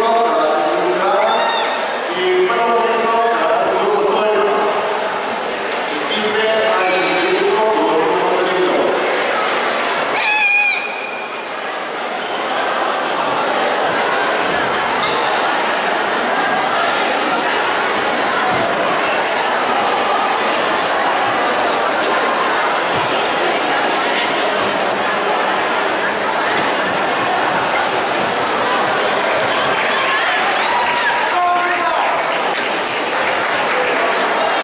ます。